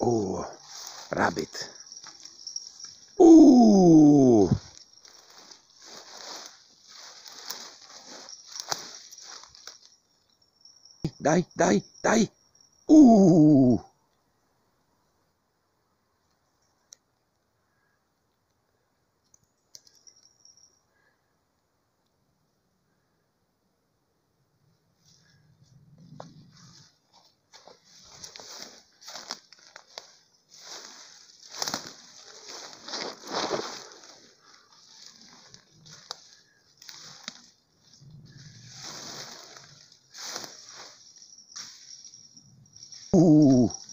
Oh, rabbit. Ooh. Dai, dai, dai. Uh. Uh.